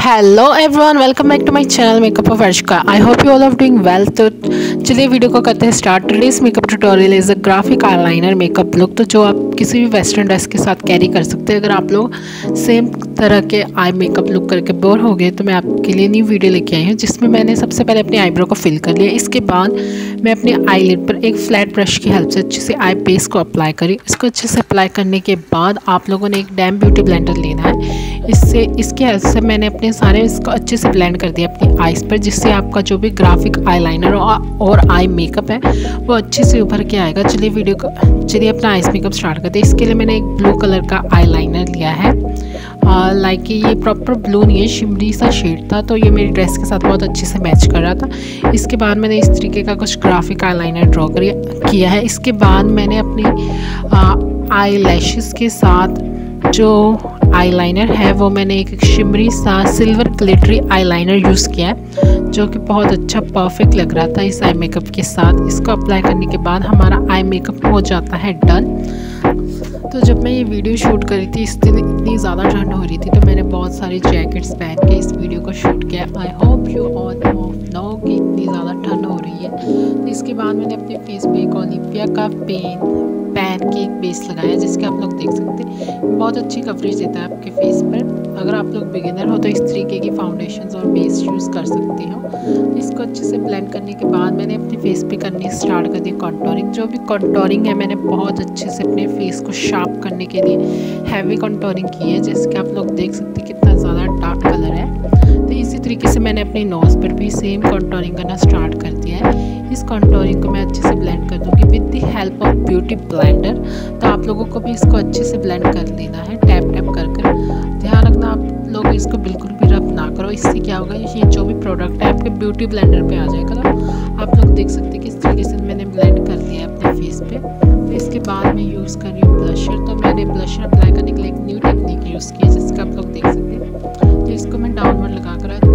hello everyone welcome back to my channel makeup of arshika i hope you all are doing well too. चलिए video को करते हैं start today's makeup tutorial is a graphic eyeliner makeup look तो जो आप किसी भी western dress के साथ कैरी कर सकते हैं, अगर आप लोग सेम तरह के आई मेकअप लुक करके बोर हो गए तो मैं आपके लिए न्यू वीडियो लेके आई हूँ, जिसमें मैंने सबसे पहले अपने आईब्रो को फिल कर लिया। इसके बाद मैं अपने आई पर एक फ्लैट ब्रश की हेल्प से अच्छे से आई बेस को अप्लाई करी। इसको अच्छे से अप्लाई करने के बाद आप लोगों ने एक डैम ब्यूटी ब्लेंडर लेना है। इससे, इसके हेल्प से मैंने अपने सारे इसको अच्छे से ब्लेंड कर दिया अपनी आइज़ पर, जिससे आपका जो भी ग्राफिक आईलाइनर और आई मेकअप है, वो अच्छे से उभर के आएगा। चलिए वीडियो को, चलिए अपना आइस मेकअप स्टार्ट करते हैं। इसके लिए मैंने एक ब्लू कलर का आईलाइनर लिया है। लाइक ये प्रॉपर ब्लू नहीं है शिमरी सा शेड था तो ये मेरी ड्रेस के साथ बहुत अच्छे से मैच कर रहा था। इसके बाद मैंने इस तरीके का कुछ ग्राफिक आईलाइनर ड्रॉ किया है। इसके बाद मैंने अपनी आई के साथ जो आईलाइनर है, वो मैंने एक शिमरी सा सिल्वर ग्लिटरी आईलाइनर यूज़ किया है, जो कि बहुत अच्छा परफेक्ट लग रहा था इस आई मेकअप के साथ। इसको अप्लाई करने के बाद हमारा आई मेकअप हो जाता है डन तो जब मैं ये वीडियो शूट करी थी, इस दिन इतनी ज़्यादा ठंड हो रही थी तो मैंने बहुत सारी जैकेट्स पहन के इस वीडियो को शूट किया। I hope you all know कि इतनी ज़्यादा ठंड हो रही है। तो इसके बाद मैंने अपने फेस पे एक ओलिम्पिया का पेन के एक बेस लगाया है जिसके आप लोग देख सकते हैं। बहुत अच्छी कवरेज देता है आपके फेस पर। अगर आप लोग बिगिनर हो तो इस तरीके की फाउंडेशन और बेस यूज़ कर सकते हो। तो इसको अच्छे से ब्लेंड करने के बाद मैंने अपने फेस पे करनी स्टार्ट कर दी कॉन्टोरिंग जो भी कॉन्टोरिंग है, मैंने बहुत अच्छे से अपने फेस को शार्प करने के लिए हैवी कॉन्टोरिंग की है, जिसके आप लोग देख सकते हैं कितना ज़्यादा डार्क कलर है। तो इसी तरीके से मैंने अपने नोज़ पर भी सेम कॉन्टोरिंग करना स्टार्ट कर दिया है। इस कॉन्टोरिंग को मैं अच्छे से ब्लेंड कर दूँगी with the help of beauty blender तो आप लोगों को भी इसको अच्छे से ब्लेंड कर लेना है टैप टैप कर कर। ध्यान रखना, आप लोग इसको बिल्कुल भी रब ना करो। इससे क्या होगा, ये जो भी प्रोडक्ट है आपके ब्यूटी ब्लेंडर पे आ जाएगा तो आप लोग देख सकते हैं किस तरीके से मैंने ब्लेंड कर लिया है अपने फेस पे। तो इसके बाद मैं यूज़ कर रही हूँ ब्लशर तो मैंने ब्लशर अप्लाई करने के लिए एक न्यू टेक्निक यूज़ की है, जिसका आप लोग देख सकते हैं। तो इसको मैं डाउनवर्ड लगा कर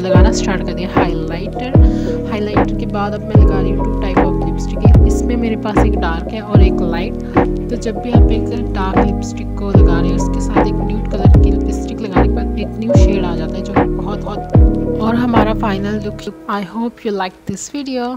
पर लगाना स्टार्ट कर दिया हाईलाइटर हाईलाइटर के बाद अब मैं लगा रही हूँ टू टाइप ऑफ़ लिपस्टिक इसमें मेरे पास एक डार्क है और एक लाइट तो जब भी आप एक डार्क लिपस्टिक को लगा रहे हो, उसके साथ एक न्यूट कलर की लिपस्टिक लगाने के बाद एक न्यू शेड आ जाता है, जो बहुत बहुत और हमारा final look I hope you like this video